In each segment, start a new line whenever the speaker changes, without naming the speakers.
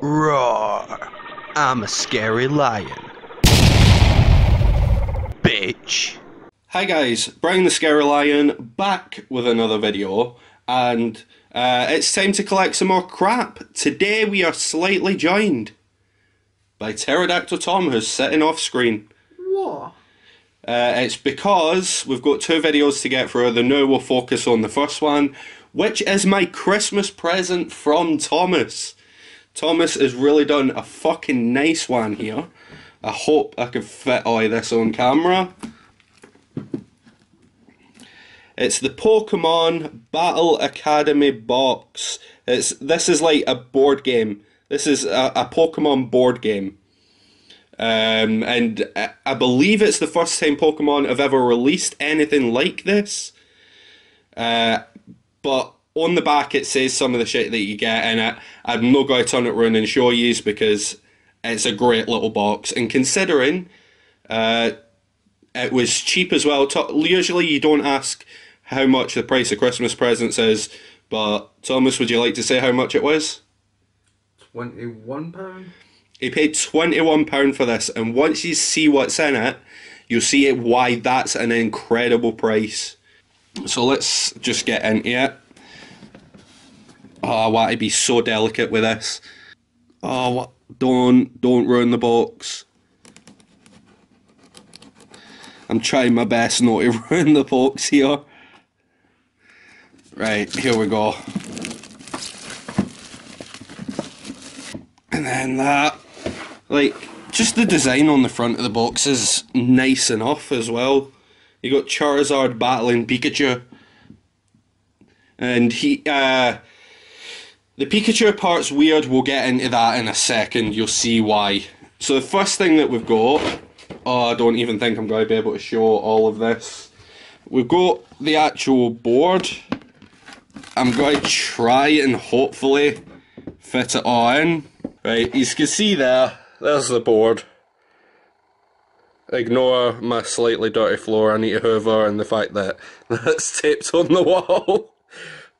Roar! I'm a scary lion. Bitch.
Hi guys, Brian the Scary Lion back with another video and uh, it's time to collect some more crap. Today we are slightly joined by Pterodactyl Tom who's sitting off screen.
What?
Uh, it's because we've got two videos to get through. The now we'll focus on the first one, which is my Christmas present from Thomas. Thomas has really done a fucking nice one here. I hope I can fit all of this on camera. It's the Pokemon Battle Academy box. It's this is like a board game. This is a, a Pokemon board game. Um, and I, believe it's the first time Pokemon have ever released anything like this. Uh, but on the back it says some of the shit that you get in it. I'm not going to turn it around and show you because it's a great little box. And considering uh, it was cheap as well, usually you don't ask how much the price of Christmas presents is, but Thomas, would you like to say how much it was?
Twenty-one pound.
He paid twenty-one pound for this, and once you see what's in it, you'll see it why that's an incredible price. So let's just get into it. Oh, I want to be so delicate with this. Oh? Don't, don't ruin the box. I'm trying my best not to ruin the box here. Right, here we go. And then that. Like, just the design on the front of the box is nice enough as well. You got Charizard battling Pikachu. And he, uh, the Pikachu part's weird, we'll get into that in a second, you'll see why. So the first thing that we've got, oh, I don't even think I'm going to be able to show all of this. We've got the actual board. I'm going to try and hopefully fit it all in. Right, you can see there, there's the board. Ignore my slightly dirty floor, I need to hoover and the fact that that's taped on the wall.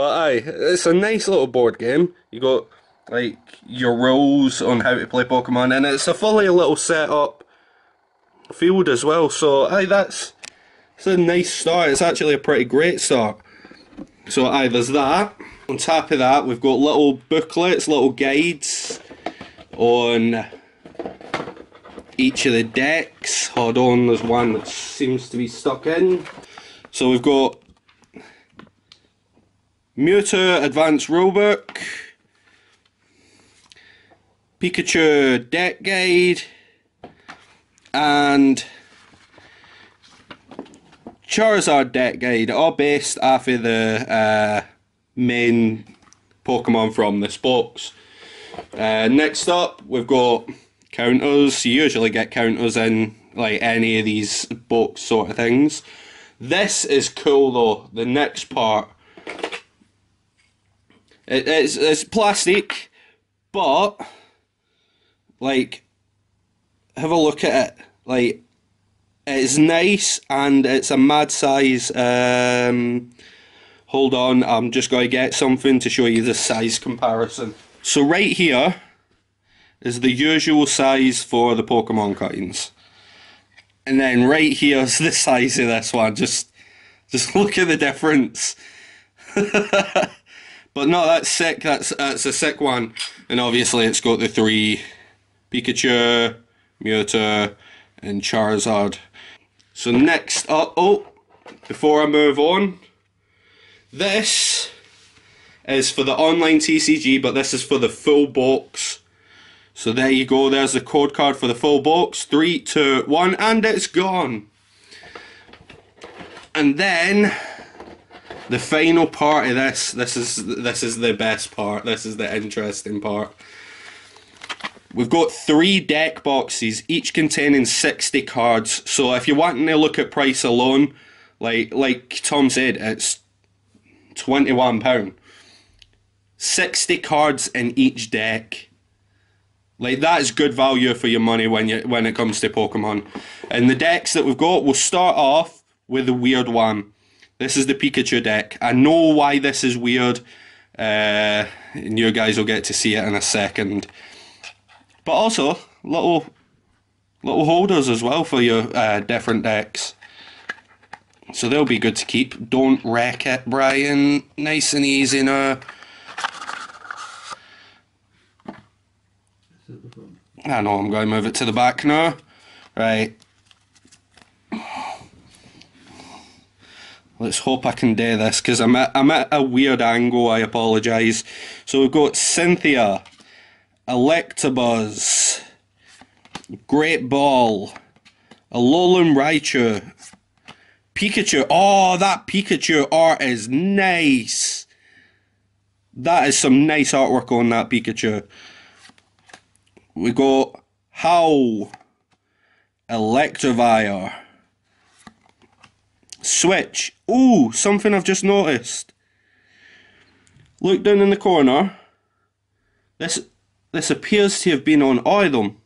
But aye, it's a nice little board game. You got like your rules on how to play Pokemon and it's a fully a little set up field as well. So aye, that's it's a nice start. It's actually a pretty great start. So aye, there's that. On top of that, we've got little booklets, little guides on each of the decks. Hold on, there's one that seems to be stuck in. So we've got Mewtwo Advanced Rulebook, Pikachu Deck Guide, and Charizard Deck Guide, all based of the uh, main Pokemon from this box. Uh, next up, we've got counters. You usually get counters in like any of these box sort of things. This is cool though. The next part, it, it's it's plastic, but like, have a look at it. Like, it's nice and it's a mad size. Um, hold on, I'm just going to get something to show you the size comparison. So right here is the usual size for the Pokemon coins. And then right here is the size of this one. Just just look at the difference. but no, that's sick. That's that's a sick one. And obviously it's got the three Pikachu, Mewtwo, and Charizard. So next up, oh, before I move on, this is for the online TCG, but this is for the full box. So there you go, there's the code card for the full box. Three, two, one, and it's gone. And then the final part of this, this is this is the best part, this is the interesting part. We've got three deck boxes, each containing 60 cards. So if you're wanting to look at price alone, like like Tom said, it's £21. 60 cards in each deck. Like that is good value for your money when you when it comes to Pokemon. And the decks that we've got, we'll start off with the weird one. This is the Pikachu deck. I know why this is weird. Uh, and you guys will get to see it in a second. But also little little holders as well for your uh, different decks. So they'll be good to keep. Don't wreck it, Brian. Nice and easy now. I know I'm going to move it to the back now. Right. Let's hope I can do this because I'm at, I'm at a weird angle. I apologise. So we've got Cynthia, Electabuzz, Great Ball, Alolan Raichu, Pikachu. Oh, that Pikachu art is nice. That is some nice artwork on that Pikachu. We got Hau, Electivire, Switch. Ooh, something I've just noticed. Look down in the corner. This this appears to have been on them.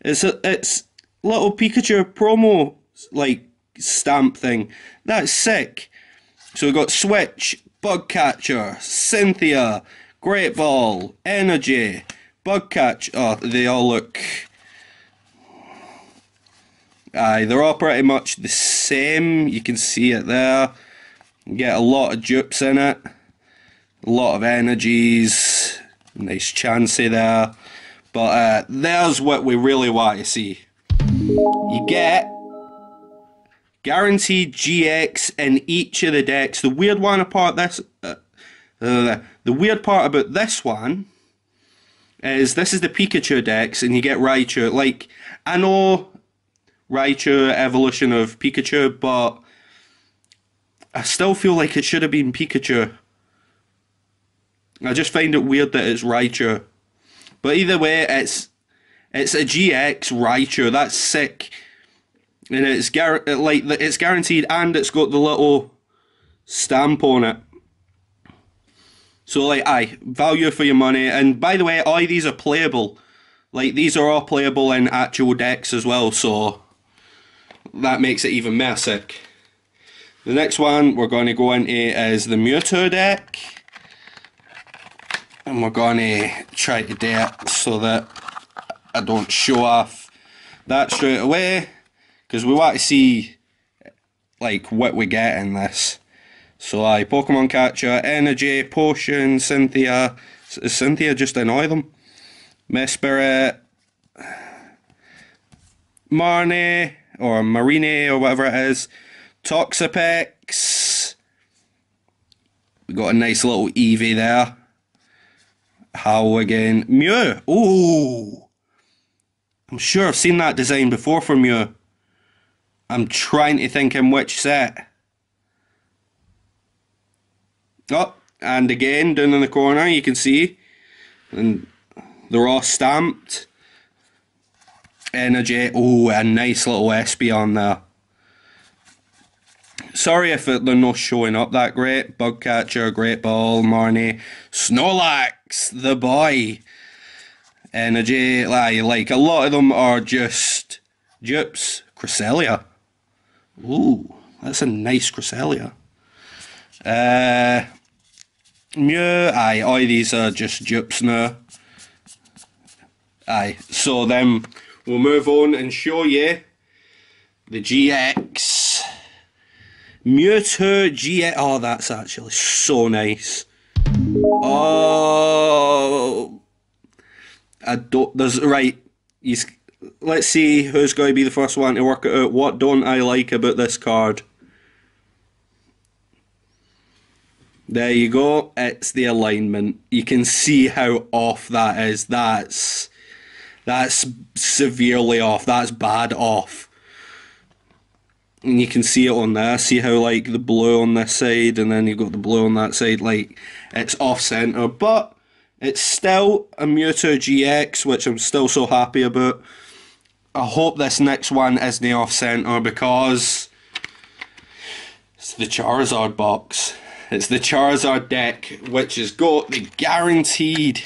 It's a it's little Pikachu promo like stamp thing. That's sick. So we got Switch, Bugcatcher, Cynthia, Great Ball, Energy, Bugcatch. Oh, they all look. Aye, they're all pretty much the same. You can see it there. You get a lot of dupes in it. A lot of energies. Nice Chansey there. But uh, there's what we really want to see. You get guaranteed GX in each of the decks. The weird one apart this, uh, uh, the weird part about this one is this is the Pikachu decks, and you get Raichu. Like I know Raichu evolution of Pikachu, but I still feel like it should have been Pikachu. I just find it weird that it's Raichu. But either way, it's it's a GX Raichu. That's sick, and it's gar- like it's guaranteed, and it's got the little stamp on it. So like, aye, value for your money. And by the way, all these are playable. Like these are all playable in actual decks as well. So that makes it even more sick. The next one we're going to go into is the Mewtwo deck. And we're going to try to do it so that I don't show off that straight away. Because we want to see like what we get in this. So I Pokemon Catcher, Energy, Potion, Cynthia. Is Cynthia just annoy them? Mesprit, Marnie, or Marine, or whatever it is. Toxapex. We got a nice little Eevee there. Howl again. Mew. Ooh. I'm sure I've seen that design before from Mew. I'm trying to think in which set. Oh, and again, down in the corner, you can see, and they're all stamped. Energy. Oh, a nice little SB on there. Sorry if they're not showing up that great. Bugcatcher, Great Ball, Marnie, Snorlax, the boy. Energy, like, like a lot of them are just dupes. Cresselia. Ooh, that's a nice Cresselia. Uh, Mew, aye, all these are just dupes now. Aye, so then we'll move on and show you the GX. Mewtwo GX. Oh, that's actually so nice. Oh, I don't. There's right. He's. Let's see who's going to be the first one to work it out. What don't I like about this card? There you go. It's the alignment. You can see how off that is. That's that's severely off. That's bad off. And you can see it on there. See how like the blue on this side and then you've got the blue on that side. Like it's off center, but it's still a Mewtwo GX, which I'm still so happy about. I hope this next one isn't off center because it's the Charizard box. It's the Charizard deck, which has got the guaranteed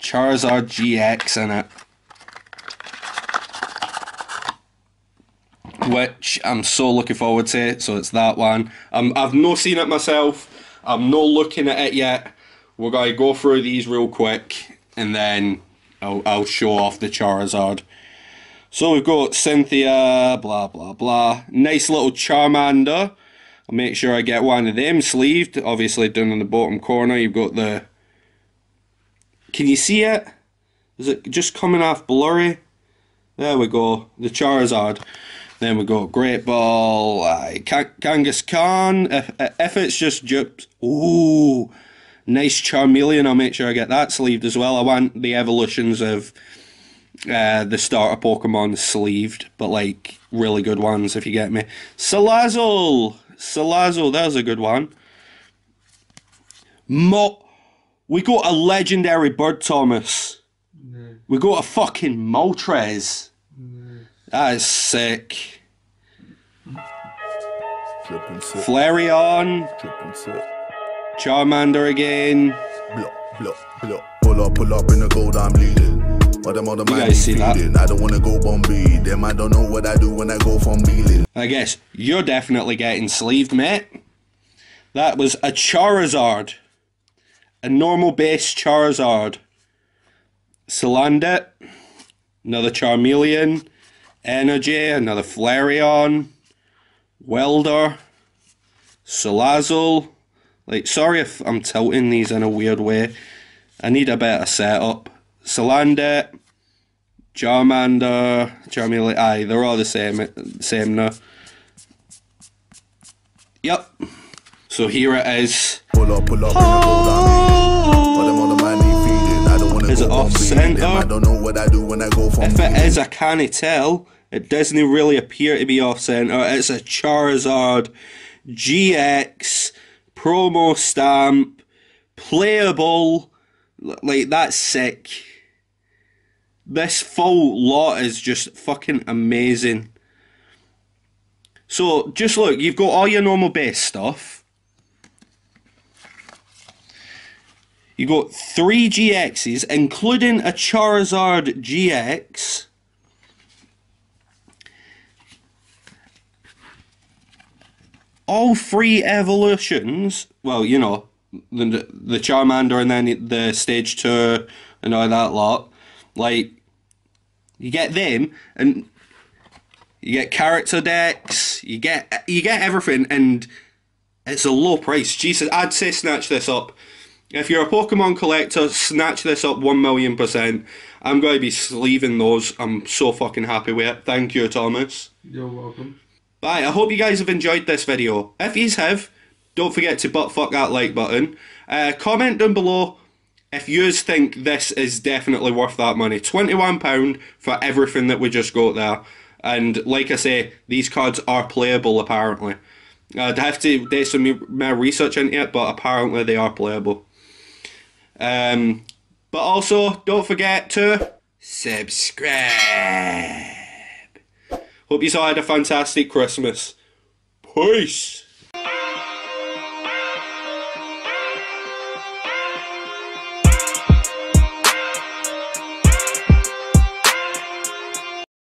Charizard GX in it. Which I'm so looking forward to. So it's that one. Um, I've not seen it myself. I'm not looking at it yet. we're going to go through these real quick and then I'll, I'll show off the Charizard. So we've got Cynthia, blah blah blah. Nice little Charmander. I'll make sure I get one of them sleeved. Obviously, down in the bottom corner, you've got the. Can you see it? Is it just coming off blurry? There we go. The Charizard. Then we go Great Ball, uh, Kangaskhan. If, if it's just dupes. Ooh, nice Charmeleon. I'll make sure I get that sleeved as well. I want the evolutions of uh, the starter Pokemon sleeved, but like really good ones, if you get me. Salazzle! Salazzle, there's a good one. Mo. We got a legendary bird, Thomas.
No.
We got a fucking Moltres.
No.
That is sick.
Drippin' sip,
Flareon,
drippin' sip.
Charmander again.
Blah, blah, blah. Pull up, pull up in the gold, I'm bleeding. But them other man
guys
ain't
see that?
feeding. I don't wanna go Bombay. Them I don't know what I do when I go from dealing.
I guess you're definitely getting sleeved, mate. That was a Charizard. A normal base Charizard. Salandit. Another Charmeleon. Energy. Another Flareon. Welder. Salazzle. Like, sorry if I'm tilting these in a weird way. I need a better setup. Salandit. Charmander, Charmeleon, aye, they're all the same, same now. Yep. So here it is.
Pull up, pull up in the gold, I'm bleeding. But them other man ain't feeding. I don't wanna
Is it off centre?
I don't know what I do when I go from
If it is, I can't tell. It doesn't really appear to be off center. It's a Charizard GX promo stamp, playable. Like that's sick. This full lot is just fucking amazing. So just look, you've got all your normal base stuff. You got three GXs, including a Charizard GX. All three evolutions. Well, you know, the the Charmander and then the stage two and all that lot. Like, you get them and you get character decks. You get you get everything, and it's a low price. Jesus, I'd say snatch this up. If you're a Pokemon collector, snatch this up one million percent. I'm going to be sleeving those. I'm so fucking happy with it. Thank you, Thomas.
You're welcome.
Bye. I hope you guys have enjoyed this video. If you have, don't forget to butt fuck that like button. Uh, comment down below if yous think this is definitely worth that money. £21 for everything that we just got there. And like I say, these cards are playable apparently. I'd have to do some more research into it, but apparently they are playable. Um, but also, don't forget to subscribe. Hope you all had a fantastic Christmas. Peace.